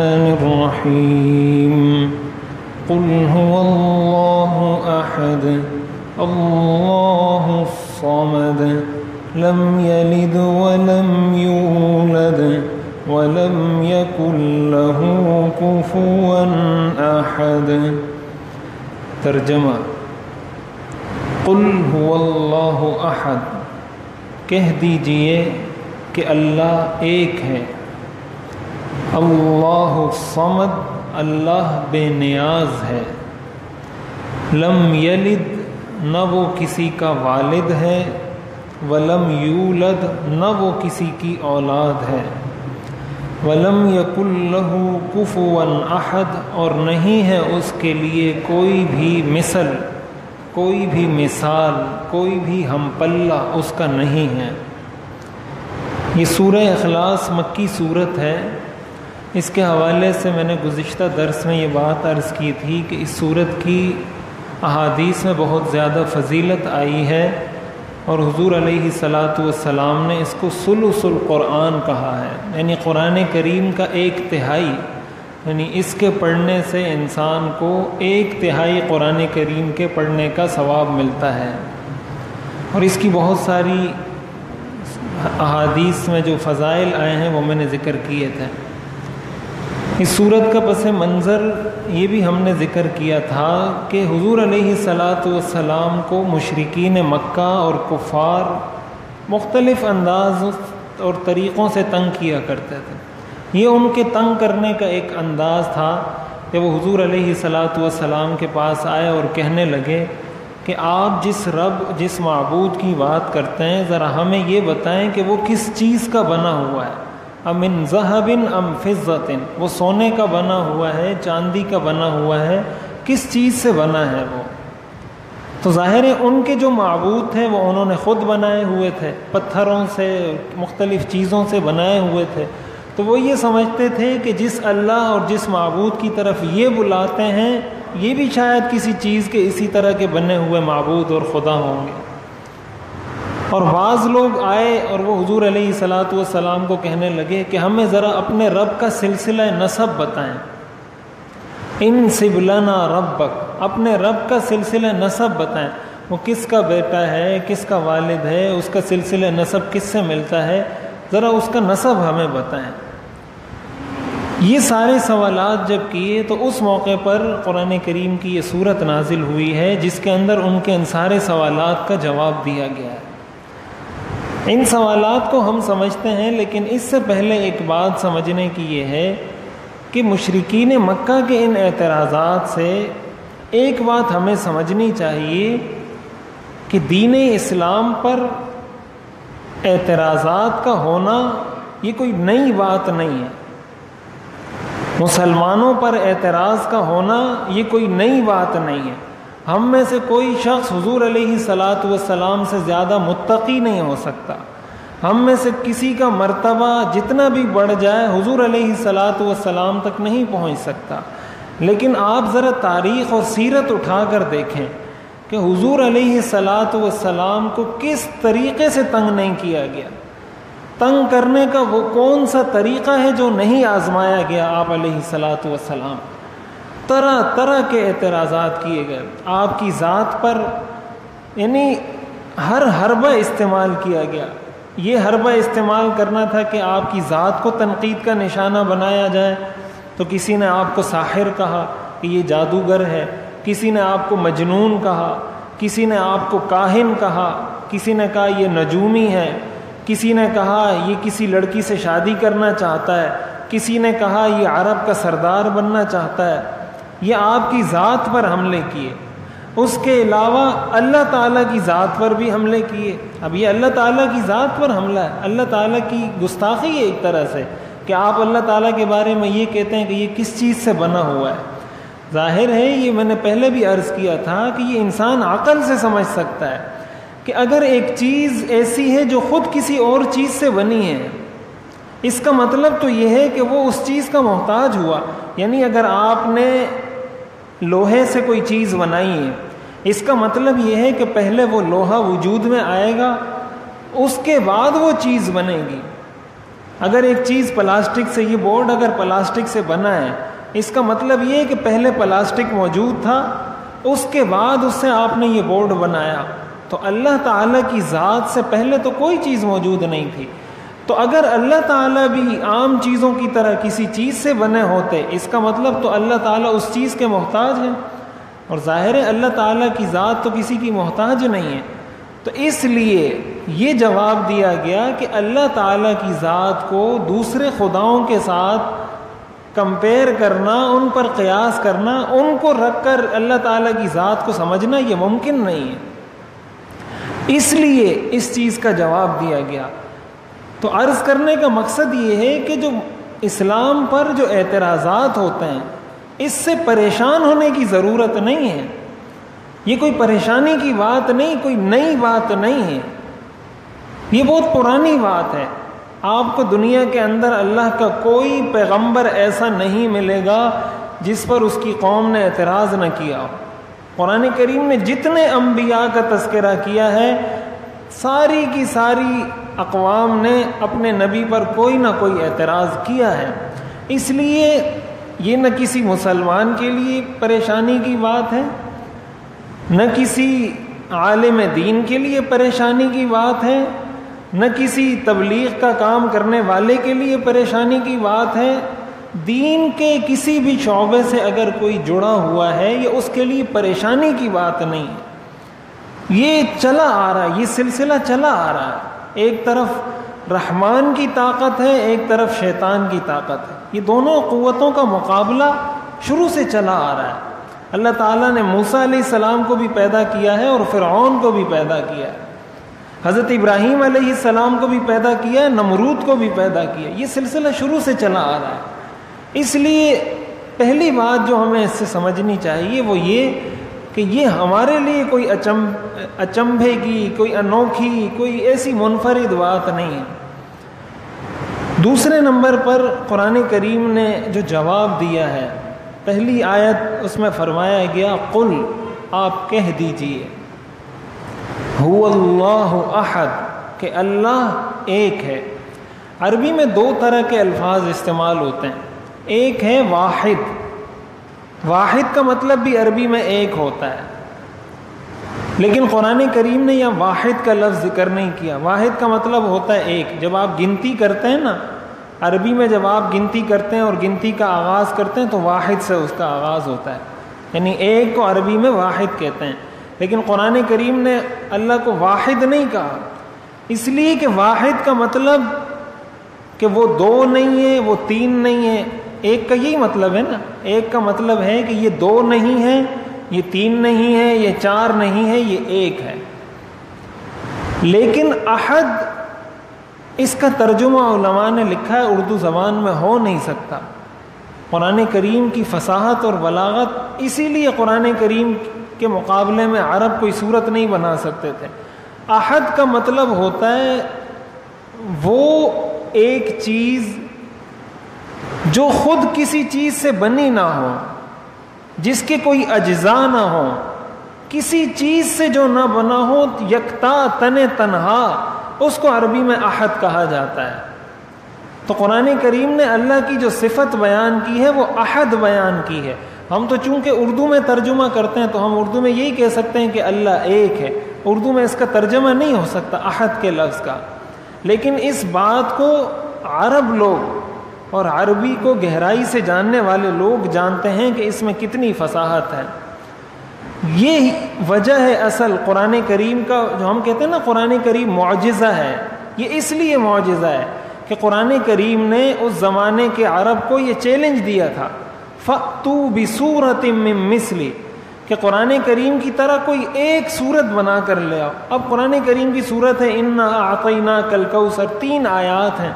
الرحيم. قل هو الله أحد الله الصمد لم يلد ولم يولد ولم يكن له كفوا أحد. ترجمہ قل هو اللہ أحد. کہہ دیجئے کہ اللہ ایک ہے۔ اللہ صمد اللہ بے نیاز ہے۔ لم یلد، نہ وہ کسی کا والد ہے۔ ولم یولد، نہ وہ کسی کی اولاد ہے۔ ولم یق اللہ کفون احد، اور نہیں ہے اس کے لیے کوئی بھی مثل، کوئی بھی مثال، کوئی بھی ہم پلہ اس کا نہیں ہے۔ یہ سورہ اخلاص مکی صورت ہے۔ اس کے حوالے سے میں نے گزشتہ درس میں یہ بات عرض کی تھی کہ اس صورت کی احادیث میں بہت زیادہ فضیلت آئی ہے اور حضور علیہ صلاۃ والسلام نے اس کو سلس القرآن کہا ہے۔ یعنی قرآن کریم کا ایک تہائی یعنی اس کے پڑھنے سے انسان کو ایک تہائی قرآن کریم کے پڑھنے کا ثواب ملتا ہے۔ اور اس کی بہت ساری احادیث میں جو فضائل آئے ہیں وہ میں نے ذکر کیے تھے۔ اس صورت کا پس منظر یہ بھی ہم نے ذکر کیا تھا کہ حضور علیہ صلاۃ والسلام کو مشرقین مکہ اور کفار مختلف انداز اور طریقوں سے تنگ کیا کرتے تھے۔ یہ ان کے تنگ کرنے کا ایک انداز تھا کہ وہ حضور علیہ صلاۃ والسلام کے پاس آئے اور کہنے لگے کہ آپ جس رب، جس معبود کی بات کرتے ہیں، ذرا ہمیں یہ بتائیں کہ وہ کس چیز کا بنا ہوا ہے۔ ام ان ذہبن ام فضت وہ سونے کا بنا ہوا ہے، چاندی کا بنا ہوا ہے۔ کس چیز سے بنا ہے وہ؟ تو ظاہر ہے ان کے جو معبود تھے، وہ انہوں نے خود بنائے ہوئے تھے، پتھروں سے، مختلف چیزوں سے بنائے ہوئے تھے۔ تو وہ یہ سمجھتے تھے کہ جس اللہ اور جس معبود کی طرف یہ بلاتے ہیں، یہ بھی شاید کسی چیز کے اسی طرح کے بنے ہوئے معبود اور خدا ہوں گے۔ اور بعض لوگ آئے اور وہ حضور علیہ صلاۃ والسلام کو کہنے لگے کہ ہمیں ذرا اپنے رب کا سلسلہ نصب بتائیں۔ ان سبلنا ربک، اپنے رب کا سلسلہ نصب بتائیں۔ وہ کس کا بیٹا ہے، کس کا والد ہے، اس کا سلسلہ نصب کس سے ملتا ہے؟ ذرا اس کا نصب ہمیں بتائیں۔ یہ سارے سوالات جب کیے تو اس موقع پر قرآن کریم کی یہ صورت نازل ہوئی ہے، جس کے اندر ان کے ان سارے سوالات کا جواب دیا گیا۔ ہے ان سوالات کو ہم سمجھتے ہیں، لیکن اس سے پہلے ایک بات سمجھنے کی یہ ہے کہ مشرقین مکہ کے ان اعتراضات سے ایک بات ہمیں سمجھنی چاہیے کہ دین اسلام پر اعتراضات کا ہونا یہ کوئی نئی بات نہیں ہے۔ مسلمانوں پر اعتراض کا ہونا یہ کوئی نئی بات نہیں ہے۔ ہم میں سے کوئی شخص حضور علیہ صلاۃ والسلام سے زیادہ متقی نہیں ہو سکتا۔ ہم میں سے کسی کا مرتبہ جتنا بھی بڑھ جائے حضور علیہ صلاۃ والسلام تک نہیں پہنچ سکتا۔ لیکن آپ ذرا تاریخ اور سیرت اٹھا کر دیکھیں کہ حضور علیہ صلاۃ والسلام کو کس طریقے سے تنگ نہیں کیا گیا۔ تنگ کرنے کا وہ کون سا طریقہ ہے جو نہیں آزمایا گیا آپ علیہ صلاۃ والسلام؟ طرح طرح کے اعتراضات کیے گئے۔ آپ کی ذات پر یعنی ہر حربہ استعمال کیا گیا۔ یہ حربہ استعمال کرنا تھا کہ آپ کی ذات کو تنقید کا نشانہ بنایا جائے۔ تو کسی نے آپ کو ساحر کہا کہ یہ جادوگر ہے۔ کسی نے آپ کو مجنون کہا۔ کسی نے آپ کو کاہن کہا۔ کسی نے کہا یہ نجومی ہے۔ کسی نے کہا یہ کسی لڑکی سے شادی کرنا چاہتا ہے۔ کسی نے کہا یہ عرب کا سردار بننا چاہتا ہے۔ یہ آپ کی ذات پر حملے کیے۔ اس کے علاوہ اللہ تعالیٰ کی ذات پر بھی حملے کیے۔ اب یہ اللہ تعالیٰ کی ذات پر حملہ ہے۔ اللہ تعالیٰ کی گستاخی ہے ایک طرح سے کہ آپ اللہ تعالیٰ کے بارے میں یہ کہتے ہیں کہ یہ کس چیز سے بنا ہوا ہے۔ ظاہر ہے یہ میں نے پہلے بھی عرض کیا تھا کہ یہ انسان عقل سے سمجھ سکتا ہے کہ اگر ایک چیز ایسی ہے جو خود کسی اور چیز سے بنی ہے، اس کا مطلب تو یہ ہے کہ وہ اس چیز کا محتاج ہوا۔ یعنی اگر آپ نے لوہے سے کوئی چیز بنائی ہے۔ اس کا مطلب یہ ہے کہ پہلے وہ لوہا وجود میں آئے گا، اس کے بعد وہ چیز بنے گی۔ اگر ایک چیز پلاسٹک سے، یہ بورڈ اگر پلاسٹک سے بنا ہے، اس کا مطلب یہ ہے کہ پہلے پلاسٹک موجود تھا، اس کے بعد اس سے آپ نے یہ بورڈ بنایا۔ تو اللہ تعالیٰ کی ذات سے پہلے تو کوئی چیز موجود نہیں تھی۔ تو اگر اللہ تعالیٰ بھی عام چیزوں کی طرح کسی چیز سے بنے ہوتے، اس کا مطلب تو اللہ تعالیٰ اس چیز کے محتاج ہیں۔ اور ظاہر ہے اللہ تعالیٰ کی ذات تو کسی کی محتاج نہیں ہے۔ تو اس لیے یہ جواب دیا گیا کہ اللہ تعالیٰ کی ذات کو دوسرے خداؤں کے ساتھ کمپیئر کرنا، ان پر قیاس کرنا، ان کو رکھ کر اللہ تعالیٰ کی ذات کو سمجھنا یہ ممکن نہیں ہے۔ اس لیے اس چیز کا جواب دیا گیا۔ تو عرض کرنے کا مقصد یہ ہے کہ جو اسلام پر جو اعتراضات ہوتے ہیں، اس سے پریشان ہونے کی ضرورت نہیں ہے۔ یہ کوئی پریشانی کی بات نہیں، کوئی نئی بات نہیں ہے۔ یہ بہت پرانی بات ہے۔ آپ کو دنیا کے اندر اللہ کا کوئی پیغمبر ایسا نہیں ملے گا جس پر اس کی قوم نے اعتراض نہ کیا ہو۔ قرآن کریم نے جتنے انبیاء کا تذکرہ کیا ہے، ساری کی ساری اقوام نے اپنے نبی پر کوئی نہ کوئی اعتراض کیا ہے۔ اس لیے یہ نہ کسی مسلمان کے لیے پریشانی کی بات ہے، نہ کسی عالم دین کے لیے پریشانی کی بات ہے، نہ کسی تبلیغ کا کام کرنے والے کے لیے پریشانی کی بات ہے۔ دین کے کسی بھی شعبے سے اگر کوئی جڑا ہوا ہے، یہ اس کے لیے پریشانی کی بات نہیں یہ چلا آ رہا ہے، یہ سلسلہ چلا آ رہا ہے۔ ایک طرف رحمان کی طاقت ہے، ایک طرف شیطان کی طاقت ہے۔ یہ دونوں قوتوں کا مقابلہ شروع سے چلا آ رہا ہے۔ اللہ تعالیٰ نے موسا علیہ السلام کو بھی پیدا کیا ہے اور فرعون کو بھی پیدا کیا ہے۔ حضرت ابراہیم علیہ السلام کو بھی پیدا کیا ہے، نمرود کو بھی پیدا کیا یہ سلسلہ شروع سے چلا آ رہا ہے۔ اس لیے پہلی بات جو ہمیں اس سے سمجھنی چاہیے وہ یہ کہ یہ ہمارے لیے کوئی اچم اچمبھے کی کوئی انوکھی، کوئی ایسی منفرد بات نہیں ہے۔ دوسرے نمبر پر قرآن کریم نے جو جواب دیا ہے، پہلی آیت اس میں فرمایا گیا، قل، آپ کہہ دیجیے۔ ہو اللہ احد، کہ اللہ ایک ہے۔ عربی میں دو طرح کے الفاظ استعمال ہوتے ہیں۔ ایک ہے واحد واحد کا مطلب بھی عربی میں ایک ہوتا ہے۔ لیکن قرآن کریم نے یہ واحد کا لفظ ذکر نہیں کیا۔ واحد کا مطلب ہوتا ہے ایک۔ جب آپ گنتی کرتے ہیں نا، عربی میں جب آپ گنتی کرتے ہیں اور گنتی کا آغاز کرتے ہیں تو واحد سے اس کا آغاز ہوتا ہے۔ یعنی ایک کو عربی میں واحد کہتے ہیں۔ لیکن قرآن کریم نے اللہ کو واحد نہیں کہا۔ اس لیے کہ واحد کا مطلب کہ وہ دو نہیں ہے، وہ تین نہیں ہے۔ ایک کا یہی مطلب ہے نا، ایک کا مطلب ہے کہ یہ دو نہیں ہے یہ تین نہیں ہے یہ چار نہیں ہے یہ ایک ہے۔ لیکن احد اس کا ترجمہ علماء نے لکھا ہے، اردو زبان میں ہو نہیں سکتا۔ قرآن کریم کی فصاحت اور بلاغت اسی لیے قرآن کریم کے مقابلے میں عرب کوئی صورت نہیں بنا سکتے تھے۔ احد کا مطلب ہوتا ہے وہ ایک چیز جو خود کسی چیز سے بنی نہ ہو، جس کے کوئی اجزاء نہ ہو، کسی چیز سے جو نہ بنا ہو، یکتا تن تنہا، اس کو عربی میں احد کہا جاتا ہے۔ تو قرآن کریم نے اللہ کی جو صفت بیان کی ہے، وہ احد بیان کی ہے۔ ہم تو چونکہ اردو میں ترجمہ کرتے ہیں، تو ہم اردو میں یہی کہہ سکتے ہیں کہ اللہ ایک ہے۔ اردو میں اس کا ترجمہ نہیں ہو سکتا، احد کے لفظ کا۔ لیکن اس بات کو عرب لوگ اور عربی کو گہرائی سے جاننے والے لوگ جانتے ہیں کہ اس میں کتنی فصاحت ہے۔ یہ وجہ ہے اصل قرآن کریم کا، جو ہم کہتے ہیں نا قرآن کریم معجزہ ہے۔ یہ اس لیے معجزہ ہے کہ قرآن کریم نے اس زمانے کے عرب کو یہ چیلنج دیا تھا۔ فتو بصورت مسلی کہ قرآن کریم کی طرح کوئی ایک صورت بنا کر لے آؤ۔ اب قرآن کریم کی صورت ہے، انا عقینہ کلکوسر تین آیات ہیں۔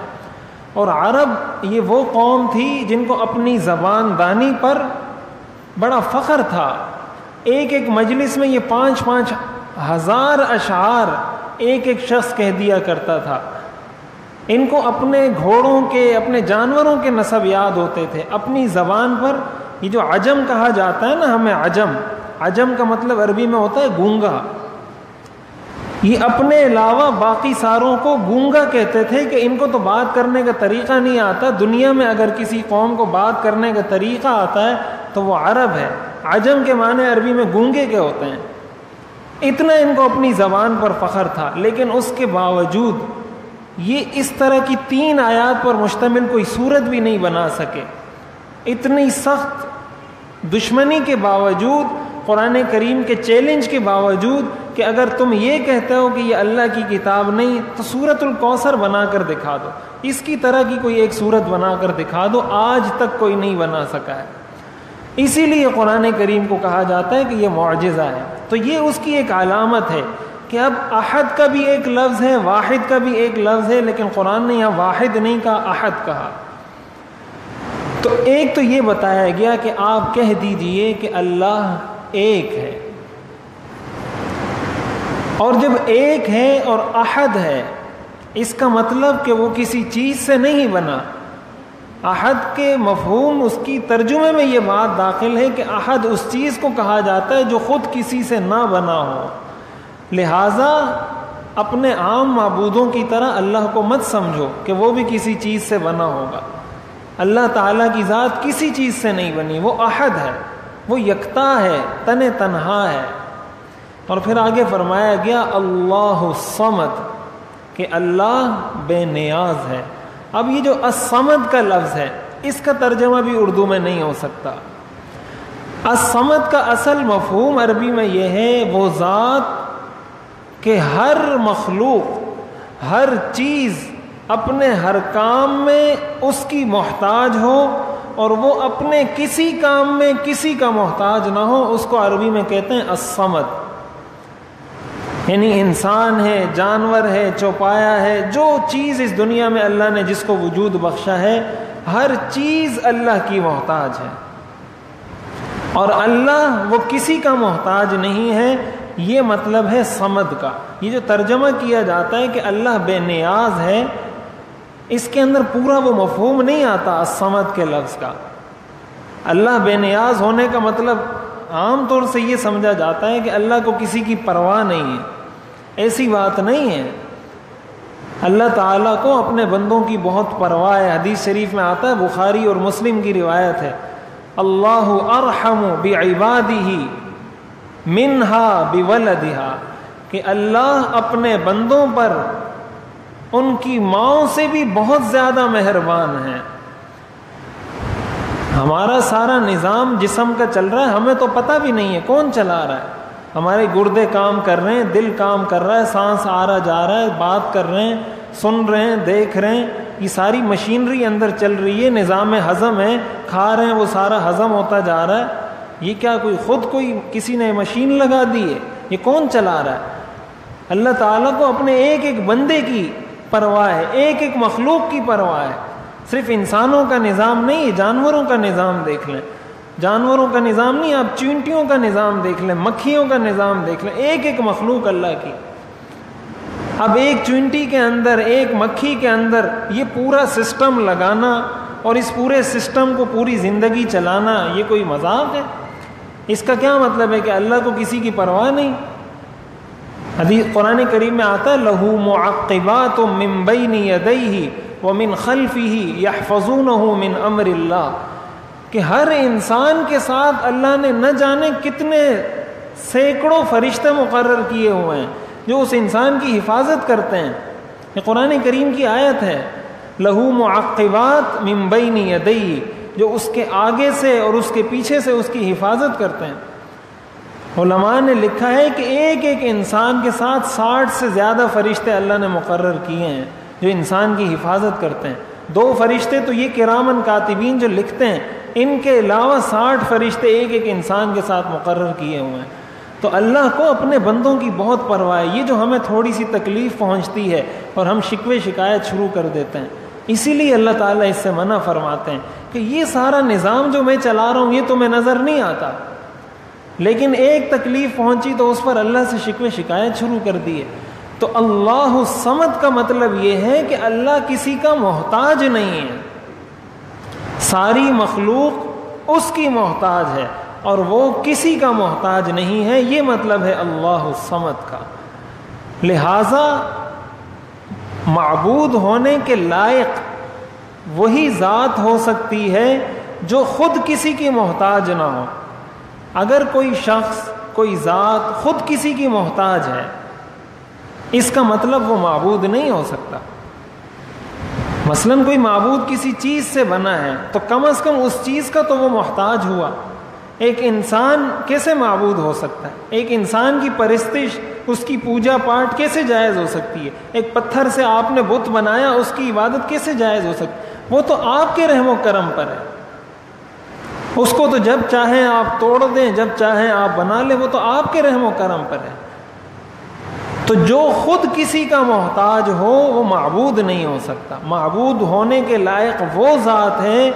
اور عرب یہ وہ قوم تھی جن کو اپنی زبان دانی پر بڑا فخر تھا۔ ایک ایک مجلس میں یہ پانچ پانچ ہزار اشعار ایک ایک شخص کہہ دیا کرتا تھا۔ ان کو اپنے گھوڑوں کے، اپنے جانوروں کے نصب یاد ہوتے تھے۔ اپنی زبان پر یہ جو عجم کہا جاتا ہے نا ہمیں عجم عجم کا مطلب عربی میں ہوتا ہے گونگا۔ یہ اپنے علاوہ باقی ساروں کو گونگا کہتے تھے کہ ان کو تو بات کرنے کا طریقہ نہیں آتا۔ دنیا میں اگر کسی قوم کو بات کرنے کا طریقہ آتا ہے تو وہ عرب ہے۔ عجم کے معنی عربی میں گونگے کے ہوتے ہیں۔ اتنا ان کو اپنی زبان پر فخر تھا، لیکن اس کے باوجود یہ اس طرح کی تین آیات پر مشتمل کوئی صورت بھی نہیں بنا سکے۔ اتنی سخت دشمنی کے باوجود، قرآن کریم کے چیلنج کے باوجود کہ اگر تم یہ کہتے ہو کہ یہ اللہ کی کتاب نہیں، تو سورت الکوثر بنا کر دکھا دو۔ اس کی طرح کی کوئی ایک صورت بنا کر دکھا دو، آج تک کوئی نہیں بنا سکا ہے۔ اسی لیے قرآن کریم کو کہا جاتا ہے کہ یہ معجزہ ہے۔ تو یہ اس کی ایک علامت ہے کہ اب احد کا بھی ایک لفظ ہے، واحد کا بھی ایک لفظ ہے، لیکن قرآن نے یہاں واحد نہیں کہا، احد کہا۔ تو ایک تو یہ بتایا گیا کہ آپ کہہ دیجیے کہ اللہ ایک ہے۔ اور جب ایک ہے اور احد ہے، اس کا مطلب کہ وہ کسی چیز سے نہیں بنا۔ احد کے مفہوم اس کی ترجمے میں یہ بات داخل ہے کہ احد اس چیز کو کہا جاتا ہے جو خود کسی سے نہ بنا ہو۔ لہذا اپنے عام معبودوں کی طرح اللہ کو مت سمجھو کہ وہ بھی کسی چیز سے بنا ہوگا۔ اللہ تعالیٰ کی ذات کسی چیز سے نہیں بنی، وہ احد ہے، وہ یکتا ہے، تن تنہا ہے۔ اور پھر آگے فرمایا گیا، اللہ سمت کہ اللہ بے نیاز ہے۔ اب یہ جو اسمد کا لفظ ہے، اس کا ترجمہ بھی اردو میں نہیں ہو سکتا۔ اسمد کا اصل مفہوم عربی میں یہ ہے، وہ ذات کہ ہر مخلوق، ہر چیز اپنے ہر کام میں اس کی محتاج ہو، اور وہ اپنے کسی کام میں کسی کا محتاج نہ ہو، اس کو عربی میں کہتے ہیں اسمد یعنی انسان ہے، جانور ہے، چوپایا ہے، جو چیز اس دنیا میں اللہ نے جس کو وجود بخشا ہے، ہر چیز اللہ کی محتاج ہے۔ اور اللہ وہ کسی کا محتاج نہیں ہے، یہ مطلب ہے سمد کا۔ یہ جو ترجمہ کیا جاتا ہے کہ اللہ بے نیاز ہے، اس کے اندر پورا وہ مفہوم نہیں آتا سمد کے لفظ کا۔ اللہ بے نیاز ہونے کا مطلب عام طور سے یہ سمجھا جاتا ہے کہ اللہ کو کسی کی پرواہ نہیں ہے۔ ایسی بات نہیں ہے۔ اللہ تعالیٰ کو اپنے بندوں کی بہت پرواہ ہے۔ حدیث شریف میں آتا ہے، بخاری اور مسلم کی روایت ہے۔ اللہ ارحم بعبادہ منہا بولدہا۔ کہ اللہ اپنے بندوں پر ان کی ماؤں سے بھی بہت زیادہ مہربان ہے۔ ہمارا سارا نظام جسم کا چل رہا ہے، ہمیں تو پتہ بھی نہیں ہے کون چلا رہا ہے۔ ہمارے گردے کام کر رہے ہیں، دل کام کر رہا ہے، سانس آ رہا، جا رہا ہے، بات کر رہے ہیں، سن رہے ہیں، دیکھ رہے ہیں۔ یہ ساری مشینری اندر چل رہی ہے، نظام ہضم ہے، کھا رہے ہیں، وہ سارا ہضم ہوتا جا رہا ہے۔ یہ کیا کوئی خود کوئی کسی نے مشین لگا دی ہے؟ یہ کون چلا رہا ہے؟ اللہ تعالیٰ کو اپنے ایک ایک بندے کی پرواہ ہے، ایک ایک مخلوق کی پرواہ ہے۔ صرف انسانوں کا نظام نہیں، جانوروں کا نظام دیکھ لیں۔ جانوروں کا نظام نہیں، آپ چونٹیوں کا نظام دیکھ لیں، مکھیوں کا نظام دیکھ لیں، ایک ایک مخلوق اللہ کی۔ اب ایک چونٹی کے اندر، ایک مکھی کے اندر یہ پورا سسٹم لگانا اور اس پورے سسٹم کو پوری زندگی چلانا، یہ کوئی مذاق ہے؟ اس کا کیا مطلب ہے کہ اللہ کو کسی کی پرواہ نہیں؟ حدیث قرآن کریم میں آتا ہے، لہو معقبات من بین یدیہ ومن خلفہ یحفظونہ من امر اللہ۔ کہ ہر انسان کے ساتھ اللہ نے نہ جانے کتنے سینکڑوں فرشتے مقرر کیے ہوئے ہیں، جو اس انسان کی حفاظت کرتے ہیں۔ یہ قرآن کریم کی آیت ہے، لہو معقبات من بین جو اس کے آگے سے اور اس کے پیچھے سے اس کی حفاظت کرتے ہیں۔ علماء نے لکھا ہے کہ ایک ایک انسان کے ساتھ ساٹھ سے زیادہ فرشتے اللہ نے مقرر کیے ہیں، جو انسان کی حفاظت کرتے ہیں۔ دو فرشتے تو یہ کرامن کاتبین جو لکھتے ہیں ان کے علاوہ ساٹھ فرشتے ایک ایک انسان کے ساتھ مقرر کیے ہوئے ہیں۔ تو اللہ کو اپنے بندوں کی بہت پرواہ ہے۔ یہ جو ہمیں تھوڑی سی تکلیف پہنچتی ہے اور ہم شکوے شکایت شروع کر دیتے ہیں۔ اسی لیے اللہ تعالیٰ اس سے منع فرماتے ہیں کہ یہ سارا نظام جو میں چلا رہا ہوں، یہ تمہیں نظر نہیں آتا۔ لیکن ایک تکلیف پہنچی تو اس پر اللہ سے شکوے شکایت شروع کر دیے تو اللہ سمت کا مطلب یہ ہے کہ اللہ کسی کا محتاج نہیں ہے۔ ساری مخلوق اس کی محتاج ہے اور وہ کسی کا محتاج نہیں ہے، یہ مطلب ہے اللہ سمت کا۔ لہذا معبود ہونے کے لائق وہی ذات ہو سکتی ہے جو خود کسی کی محتاج نہ ہو۔ اگر کوئی شخص، کوئی ذات خود کسی کی محتاج ہے، اس کا مطلب وہ معبود نہیں ہو سکتا۔ مثلا کوئی معبود کسی چیز سے بنا ہے، تو کم از کم اس چیز کا تو وہ محتاج ہوا۔ ایک انسان کیسے معبود ہو سکتا ہے؟ ایک انسان کی پرستش، اس کی پوجا پاٹ کیسے جائز ہو سکتی ہے؟ ایک پتھر سے آپ نے بت بنایا، اس کی عبادت کیسے جائز ہو سکتی وہ تو آپ کے رحم و کرم پر ہے۔ اس کو تو جب چاہیں آپ توڑ دیں، جب چاہیں آپ بنا لیں، وہ تو آپ کے رحم و کرم پر ہے۔ تو جو خود کسی کا محتاج ہو وہ معبود نہیں ہو سکتا۔ معبود ہونے کے لائق وہ ذات ہے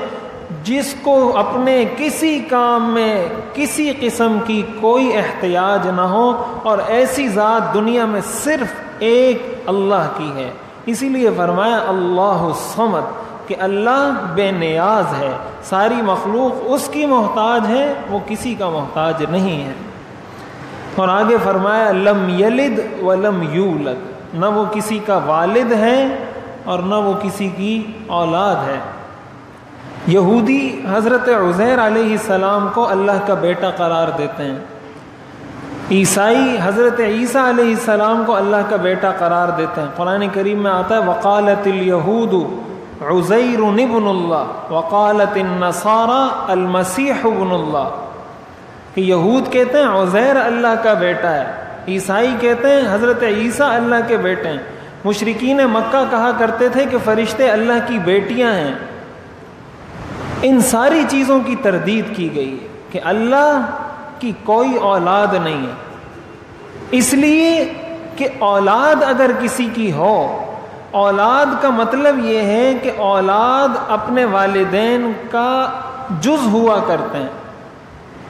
جس کو اپنے کسی کام میں کسی قسم کی کوئی احتیاج نہ ہو اور ایسی ذات دنیا میں صرف ایک اللہ کی ہے۔ اسی لیے فرمایا، اللہ سمت کہ اللہ بے نیاز ہے۔ ساری مخلوق اس کی محتاج ہے، وہ کسی کا محتاج نہیں ہے۔ اور آگے فرمایا، لم یلد و لم یولد۔ نہ وہ کسی کا والد ہے اور نہ وہ کسی کی اولاد ہے۔ یہودی حضرت عزیر علیہ السلام کو اللہ کا بیٹا قرار دیتے ہیں۔ عیسائی حضرت عیسیٰ علیہ السلام کو اللہ کا بیٹا قرار دیتے ہیں۔ قرآن کریم میں آتا ہے، وقالت الیہود عزیر ابن اللہ، وقالت النصارى المسیح ابن اللہ۔ کہ یہود کہتے ہیں عزیر اللہ کا بیٹا ہے، عیسائی کہتے ہیں حضرت عیسیٰ اللہ کے بیٹے ہیں۔ مشرقین مکہ کہا کرتے تھے کہ فرشتے اللہ کی بیٹیاں ہیں۔ ان ساری چیزوں کی تردید کی گئی ہے کہ اللہ کی کوئی اولاد نہیں ہے۔ اس لیے کہ اولاد اگر کسی کی ہو، اولاد کا مطلب یہ ہے کہ اولاد اپنے والدین کا جز ہوا کرتے ہیں۔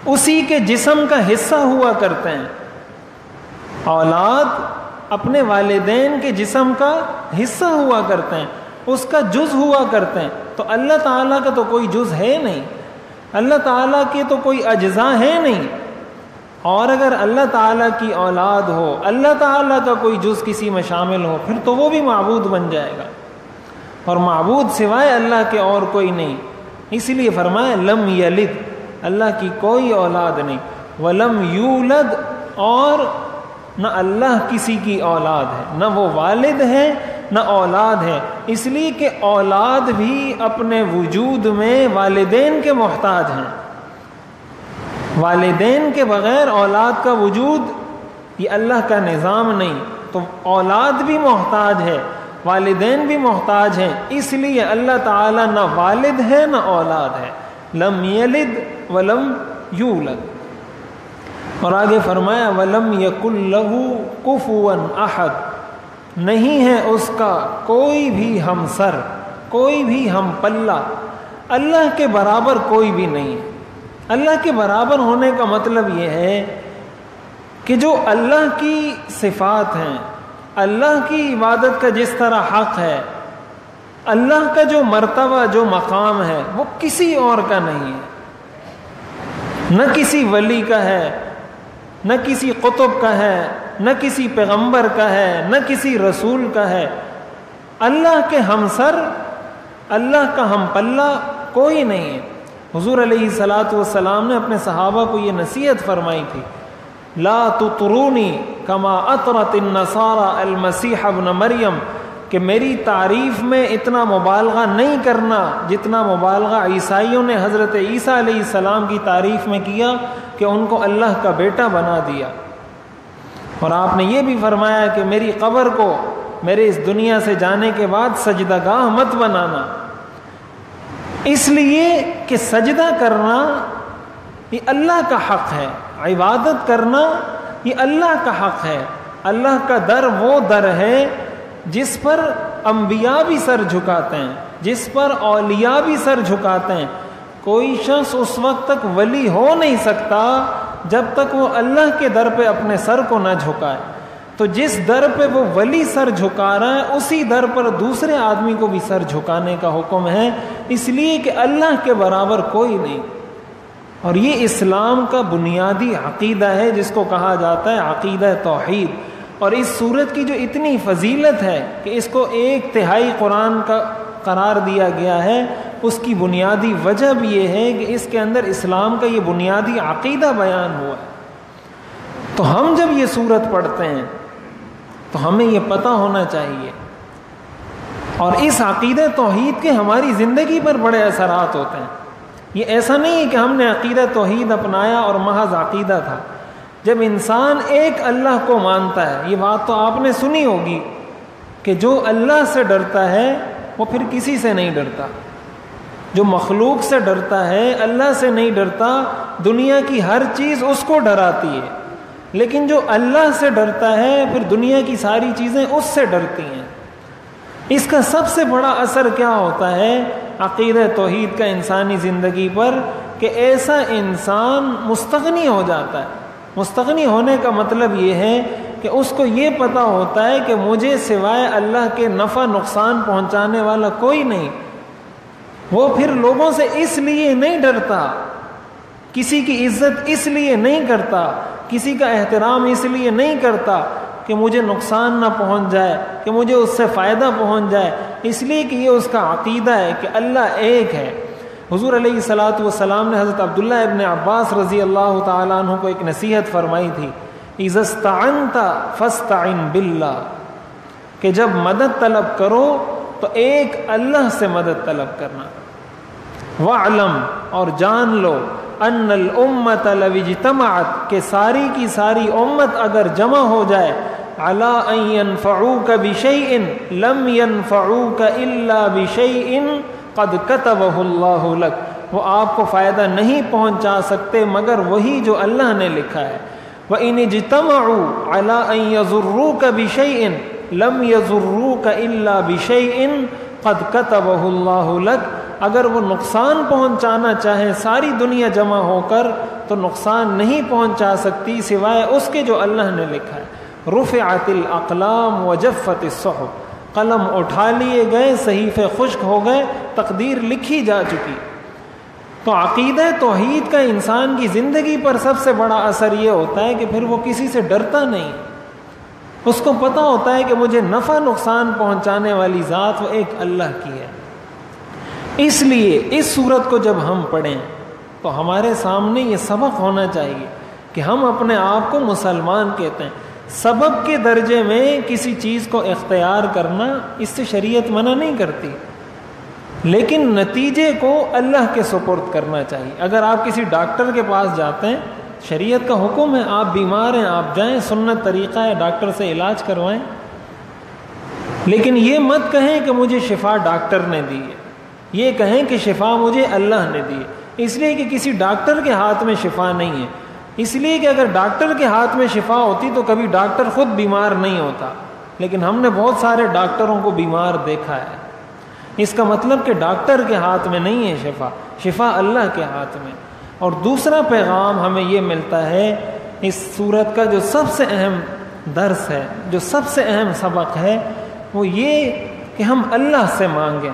اسی کے جسم کا حصہ ہوا کرتے ہیں۔ اولاد اپنے والدین کے جسم کا حصہ ہوا کرتے ہیں، اس کا جز ہوا کرتے ہیں۔ تو اللہ تعالیٰ کا تو کوئی جز ہے نہیں، اللہ تعالیٰ کے تو کوئی اجزاء ہے نہیں۔ اور اگر اللہ تعالیٰ کی اولاد ہو، اللہ تعالیٰ کا کوئی جز کسی میں شامل ہو، پھر تو وہ بھی معبود بن جائے گا۔ اور معبود سوائے اللہ کے اور کوئی نہیں۔ اسی لیے فرمایا، لم یلد۔ اللہ کی کوئی اولاد نہیں۔ ولم یولد اور نہ اللہ کسی کی اولاد ہے۔ نہ وہ والد ہے، نہ اولاد ہے۔ اس لیے کہ اولاد بھی اپنے وجود میں والدین کے محتاج ہیں۔ والدین کے بغیر اولاد کا وجود، یہ اللہ کا نظام نہیں۔ تو اولاد بھی محتاج ہے، والدین بھی محتاج ہیں۔ اس لیے اللہ تعالیٰ نہ والد ہے، نہ اولاد ہے۔ لم یلد ولم یولد اور آگے فرمایا، ولم یق اللہ احد نہیں ہے اس کا کوئی بھی ہم سر کوئی بھی ہم پلہ۔ اللہ کے برابر کوئی بھی نہیں اللہ کے برابر ہونے کا مطلب یہ ہے کہ جو اللہ کی صفات ہیں، اللہ کی عبادت کا جس طرح حق ہے اللہ کا جو مرتبہ، جو مقام ہے، وہ کسی اور کا نہیں ہے۔ نہ کسی ولی کا ہے، نہ کسی قطب کا ہے، نہ کسی پیغمبر کا ہے، نہ کسی رسول کا ہے۔ اللہ کے ہم سر، اللہ کا ہم پلہ کوئی نہیں ہے۔ حضور علیہ سلاۃ والسلام نے اپنے صحابہ کو یہ نصیحت فرمائی تھی۔ لا تطرونی کما اطرت النصارى المسیح ابن مریم۔ کہ میری تعریف میں اتنا مبالغہ نہیں کرنا جتنا مبالغہ عیسائیوں نے حضرت عیسیٰ علیہ السلام کی تعریف میں کیا کہ ان کو اللہ کا بیٹا بنا دیا۔ اور آپ نے یہ بھی فرمایا کہ میری قبر کو میرے اس دنیا سے جانے کے بعد سجدہ گاہ مت بنانا۔ اس لیے کہ سجدہ کرنا یہ اللہ کا حق ہے، عبادت کرنا یہ اللہ کا حق ہے۔ اللہ کا در وہ در ہے جس پر انبیاء بھی سر جھکاتے ہیں، جس پر اولیاء بھی سر جھکاتے ہیں، کوئی شخص اس وقت تک ولی ہو نہیں سکتا جب تک وہ اللہ کے در پہ اپنے سر کو نہ جھکائے۔ تو جس در پہ وہ ولی سر جھکا رہا ہے، اسی در پر دوسرے آدمی کو بھی سر جھکانے کا حکم ہے۔ اس لیے کہ اللہ کے برابر کوئی نہیں۔ اور یہ اسلام کا بنیادی عقیدہ ہے، جس کو کہا جاتا ہے عقیدہ توحید۔ اور اس صورت کی جو اتنی فضیلت ہے کہ اس کو ایک تہائی قرآن کا قرار دیا گیا ہے، اس کی بنیادی وجہ بھی یہ ہے کہ اس کے اندر اسلام کا یہ بنیادی عقیدہ بیان ہوا ہے۔ تو ہم جب یہ صورت پڑھتے ہیں، تو ہمیں یہ پتہ ہونا چاہیے۔ اور اس عقیدہ توحید کے ہماری زندگی پر بڑے اثرات ہوتے ہیں۔ یہ ایسا نہیں ہے کہ ہم نے عقیدہ توحید اپنایا اور محض عقیدہ تھا۔ جب انسان ایک اللہ کو مانتا ہے، یہ بات تو آپ نے سنی ہوگی کہ جو اللہ سے ڈرتا ہے، وہ پھر کسی سے نہیں ڈرتا۔ جو مخلوق سے ڈرتا ہے، اللہ سے نہیں ڈرتا، دنیا کی ہر چیز اس کو ڈراتی ہے۔ لیکن جو اللہ سے ڈرتا ہے، پھر دنیا کی ساری چیزیں اس سے ڈرتی ہیں۔ اس کا سب سے بڑا اثر کیا ہوتا ہے؟ عقید توحید کا انسانی زندگی پر کہ ایسا انسان مستغنی ہو جاتا ہے۔ مستغنی ہونے کا مطلب یہ ہے کہ اس کو یہ پتا ہوتا ہے کہ مجھے سوائے اللہ کے نفع نقصان پہنچانے والا کوئی نہیں۔ وہ پھر لوگوں سے اس لیے نہیں ڈرتا، کسی کی عزت اس لیے نہیں کرتا، کسی کا احترام اس لیے نہیں کرتا کہ مجھے نقصان نہ پہنچ جائے، کہ مجھے اس سے فائدہ پہنچ جائے۔ اس لیے کہ یہ اس کا عقیدہ ہے کہ اللہ ایک ہے۔ حضور علیہ صلاۃ والسلام نے حضرت عبداللہ ابن عباس رضی اللہ تعالیٰ عنہ کو ایک نصیحت فرمائی تھی عزستعنتا فستعن باللہ کہ جب مدد طلب کرو تو ایک اللہ سے مدد طلب کرنا۔ وعلم اور جان لو ان الامت لو اجتمعت، کہ ساری کی ساری امت اگر جمع ہو جائے علا ان ينفعوك بشيء، لم ينفعوك الا بشيء قد كتبه الله لك۔ وہ آپ کو فائدہ نہیں پہنچا سکتے مگر وہی جو اللہ نے لکھا ہے۔ وہ وَإِنِ اجْتَمَعُوا عَلَىٰ أَن يَزُرُّوكَ بِشَيْءٍ، لَمْ يَزُرُّوكَ إِلَّا بِشَيْءٍ، قَدْ كَتَبَهُ اللَّهُ لَكَ۔ اگر وہ نقصان پہنچانا چاہیں ساری دنیا جمع ہو کر، تو نقصان نہیں پہنچا سکتی سوائے اس کے جو اللہ نے لکھا ہے۔ رفعت الاقلام وجفت الصحف۔ قلم اٹھا لیے گئے، صحیفے خشک ہو گئے، تقدیر لکھی جا چکی۔ تو عقیدہ توحید کا انسان کی زندگی پر سب سے بڑا اثر یہ ہوتا ہے کہ پھر وہ کسی سے ڈرتا نہیں۔ اس کو پتہ ہوتا ہے کہ مجھے نفع نقصان پہنچانے والی ذات وہ ایک اللہ کی ہے۔ اس لیے اس صورت کو جب ہم پڑھیں، تو ہمارے سامنے یہ سبق ہونا چاہیے کہ ہم اپنے آپ کو مسلمان کہتے ہیں۔ سبق کے درجے میں کسی چیز کو اختیار کرنا اس سے شریعت منع نہیں کرتی۔ لیکن نتیجے کو اللہ کے سپرد کرنا چاہیے۔ اگر آپ کسی ڈاکٹر کے پاس جاتے ہیں، شریعت کا حکم ہے، آپ بیمار ہیں، آپ جائیں، سنت طریقہ ہے، ڈاکٹر سے علاج کروائیں۔ لیکن یہ مت کہیں کہ مجھے شفا ڈاکٹر نے دی ہے۔ یہ کہیں کہ شفا مجھے اللہ نے دی ہے۔ اس لیے کہ کسی ڈاکٹر کے ہاتھ میں شفا نہیں ہے۔ اس لیے کہ اگر ڈاکٹر کے ہاتھ میں شفا ہوتی تو کبھی ڈاکٹر خود بیمار نہیں ہوتا۔ لیکن ہم نے بہت سارے ڈاکٹروں کو بیمار دیکھا ہے۔ اس کا مطلب کہ ڈاکٹر کے ہاتھ میں نہیں ہے شفا شفا اللہ کے ہاتھ میں۔ اور دوسرا پیغام ہمیں یہ ملتا ہے، اس صورت کا جو سب سے اہم درس ہے، جو سب سے اہم سبق ہے، وہ یہ کہ ہم اللہ سے مانگیں،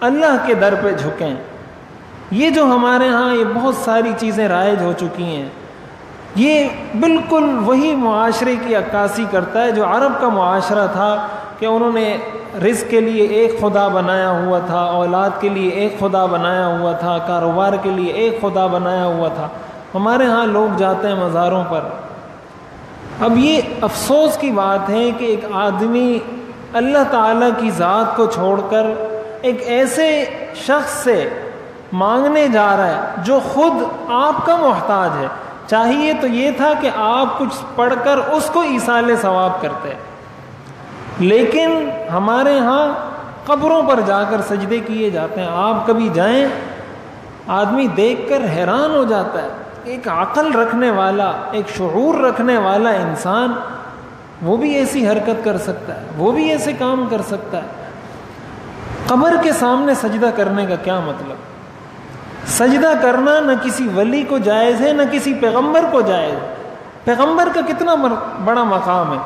اللہ کے در پہ جھکیں۔ یہ جو ہمارے ہاں یہ بہت ساری چیزیں رائج ہو چکی ہیں۔ یہ بالکل وہی معاشرے کی عکاسی کرتا ہے جو عرب کا معاشرہ تھا کہ انہوں نے رزق کے لیے ایک خدا بنایا ہوا تھا، اولاد کے لیے ایک خدا بنایا ہوا تھا، کاروبار کے لیے ایک خدا بنایا ہوا تھا۔ ہمارے ہاں لوگ جاتے ہیں مزاروں پر۔ اب یہ افسوس کی بات ہے کہ ایک آدمی اللہ تعالیٰ کی ذات کو چھوڑ کر ایک ایسے شخص سے مانگنے جا رہا ہے جو خود آپ کا محتاج ہے۔ چاہیے تو یہ تھا کہ آپ کچھ پڑھ کر اس کو ایسال ثواب کرتے۔ لیکن ہمارے ہاں قبروں پر جا کر سجدے کیے جاتے ہیں۔ آپ کبھی جائیں، آدمی دیکھ کر حیران ہو جاتا ہے۔ ایک عقل رکھنے والا، ایک شعور رکھنے والا انسان وہ بھی ایسی حرکت کر سکتا ہے، وہ بھی ایسے کام کر سکتا ہے۔ قبر کے سامنے سجدہ کرنے کا کیا مطلب؟ سجدہ کرنا نہ کسی ولی کو جائز ہے، نہ کسی پیغمبر کو جائز پیغمبر کا کتنا بڑا مقام ہے۔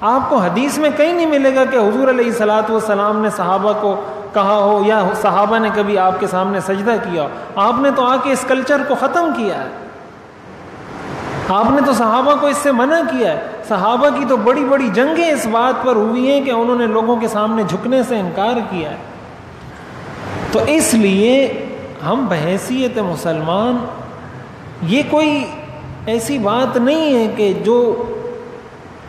آپ کو حدیث میں کہیں نہیں ملے گا کہ حضور علیہ سلاۃ والسلام نے صحابہ کو کہا ہو یا صحابہ نے کبھی آپ کے سامنے سجدہ کیا۔ ہو آپ نے تو آ کے اس کلچر کو ختم کیا ہے۔ آپ نے تو صحابہ کو اس سے منع کیا ہے۔ صحابہ کی تو بڑی بڑی جنگیں اس بات پر ہوئی ہیں کہ انہوں نے لوگوں کے سامنے جھکنے سے انکار کیا ہے۔ تو اس لیے ہم بحیثیت مسلمان، یہ کوئی ایسی بات نہیں ہے کہ جو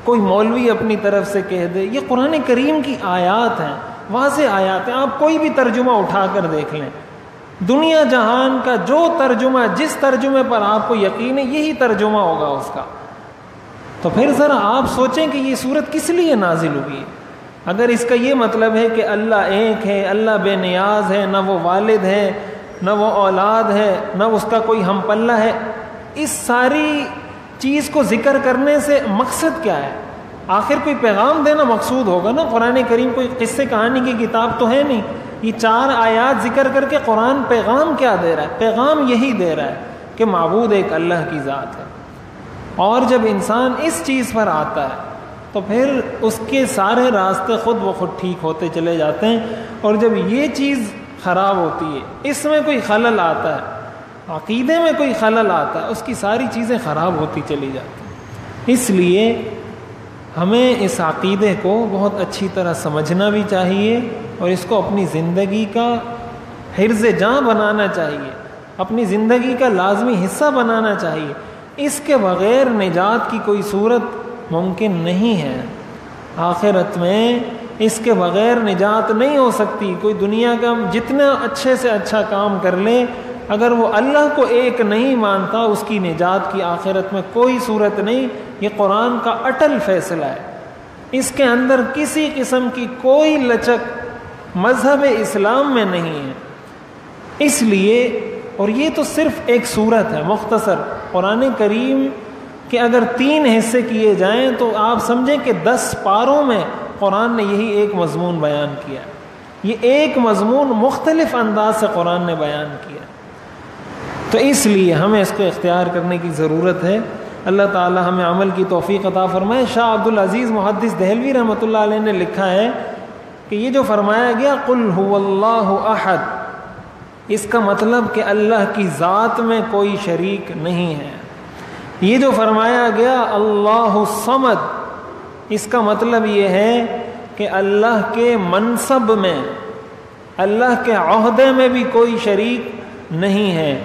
کوئی مولوی اپنی طرف سے کہہ دے۔ یہ قرآن کریم کی آیات ہیں، واضح آیات ہیں، آپ کوئی بھی ترجمہ اٹھا کر دیکھ لیں۔ دنیا جہان کا جو ترجمہ، جس ترجمے پر آپ کو یقین ہے، یہی ترجمہ ہوگا اس کا۔ تو پھر ذرا آپ سوچیں کہ یہ صورت کس لیے نازل ہوئی ہے؟ اگر اس کا یہ مطلب ہے کہ اللہ ایک ہے، اللہ بے نیاز ہے، نہ وہ والد ہے نہ وہ اولاد ہے، نہ اس کا کوئی ہم پلہ ہے۔ اس ساری چیز کو ذکر کرنے سے مقصد کیا ہے؟ آخر کوئی پیغام دینا مقصود ہوگا نا؟ قرآن کریم کوئی قصے، کہانی کی کتاب تو ہے نہیں۔ یہ چار آیات ذکر کر کے قرآن پیغام کیا دے رہا ہے؟ پیغام یہی دے رہا ہے کہ معبود ایک اللہ کی ذات ہے۔ اور جب انسان اس چیز پر آتا ہے، تو پھر اس کے سارے راستے خود و خود ٹھیک ہوتے چلے جاتے ہیں۔ اور جب یہ چیز خراب ہوتی ہے، اس میں کوئی خلل آتا ہے، عقیدے میں کوئی خلل آتا ہے، اس کی ساری چیزیں خراب ہوتی چلی جاتی ہیں۔ اس لیے ہمیں اس عقیدے کو بہت اچھی طرح سمجھنا بھی چاہیے اور اس کو اپنی زندگی کا حرز جاں بنانا چاہیے، اپنی زندگی کا لازمی حصہ بنانا چاہیے۔ اس کے بغیر نجات کی کوئی صورت ممکن نہیں ہے۔ آخرت میں اس کے بغیر نجات نہیں ہو سکتی۔ کوئی دنیا کا جتنا اچھے سے اچھا کام کر لے، اگر وہ اللہ کو ایک نہیں مانتا، اس کی نجات کی آخرت میں کوئی صورت نہیں۔ یہ قرآن کا اٹل فیصلہ ہے۔ اس کے اندر کسی قسم کی کوئی لچک مذہب اسلام میں نہیں ہے۔ اس لیے، اور یہ تو صرف ایک صورت ہے، مختصر۔ قرآن کریم کے اگر تین حصے کیے جائیں تو آپ سمجھیں کہ دس پاروں میں قرآن نے یہی ایک مضمون بیان کیا یہ ایک مضمون مختلف انداز سے قرآن نے بیان کیا تو اس لیے ہمیں اس کو اختیار کرنے کی ضرورت ہے۔ اللہ تعالی ہمیں عمل کی توفیق عطا فرمائے۔ شاہ عبد العزیز محدث دہلوی رحمۃ اللہ علیہ نے لکھا ہے کہ یہ جو فرمایا گیا، قل هو اللہ احد، اس کا مطلب کہ اللہ کی ذات میں کوئی شریک نہیں ہے۔ یہ جو فرمایا گیا، اللہ الصمد اس کا مطلب یہ ہے کہ اللہ کے منصب میں، اللہ کے عہدے میں بھی کوئی شریک نہیں ہے۔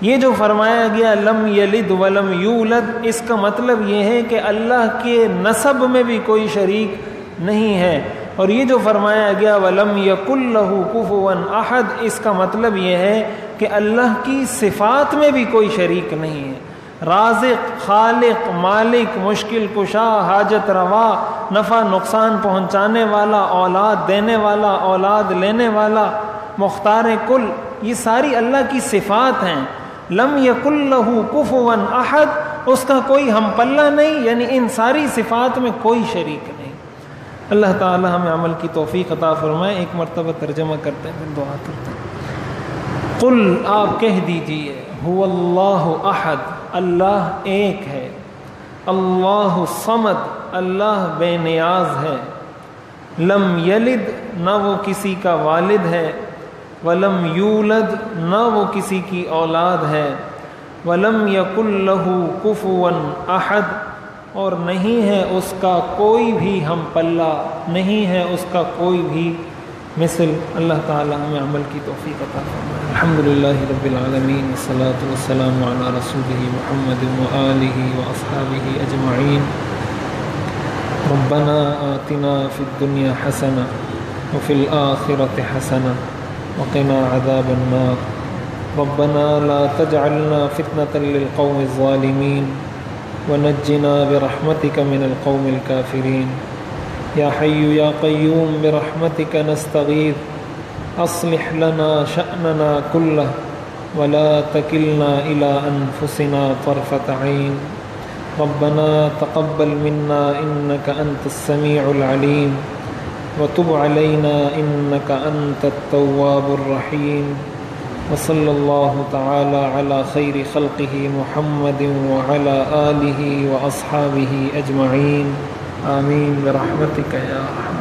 یہ جو فرمایا گیا، لم یلد ولم یولد، اس کا مطلب یہ ہے کہ اللہ کے نصب میں بھی کوئی شریک نہیں ہے۔ اور یہ جو فرمایا گیا، ولم یق اللہ کفون احد، اس کا مطلب یہ ہے کہ اللہ کی صفات میں بھی کوئی شریک نہیں ہے۔ رازق، خالق، مالک، مشکل کشا، حاجت روا، نفع، نقصان پہنچانے والا، اولاد دینے والا، اولاد لینے والا، مختار کل، یہ ساری اللہ کی صفات ہیں۔ لم یق اللہ کفون احد، اس کا کوئی ہم پلہ نہیں یعنی ان ساری صفات میں کوئی شریک نہیں۔ اللہ تعالی ہمیں عمل کی توفیق عطا فرمائے۔ ایک مرتبہ ترجمہ کرتے ہیں پھر دعا کرتے ہیں۔ قل، آپ کہہ دیجیے ہو اللہ احد اللہ ایک ہے۔ اللہ صمد، اللہ بے نیاز ہے۔ لم یلد، نہ وہ کسی کا والد ہے۔ ولم یولد، نہ وہ کسی کی اولاد ہے۔ ولم یق اللہ کفون احد، اور نہیں ہے اس کا کوئی بھی ہم پلہ، نہیں ہے اس کا کوئی بھی مثل اللہ تعالی ہمیں عمل کی توفیق عطا. فرمائے الحمد للہ رب العالمین والصلاة والسلام على رسوله محمد وآلہ واصحابہ اجمعین ربنا آتنا في الدنيا حسنة وفي الآخرة حسنة وقنا عذاب النار. ربنا لا تجعلنا فتنة للقوم الظالمين ونجنا برحمتك من القوم الكافرين. يا حي يا قيوم برحمتك نستغيث. أصلح لنا شأننا كله ولا تكلنا إلى أنفسنا طرفة عين. ربنا تقبل منا إنك أنت السميع العليم. وتب علينا إنك أنت التواب الرحيم. وصلى الله تعالى على خير خلقه محمد وعلى آله وأصحابه أجمعين. آمين برحمتك يا رحمة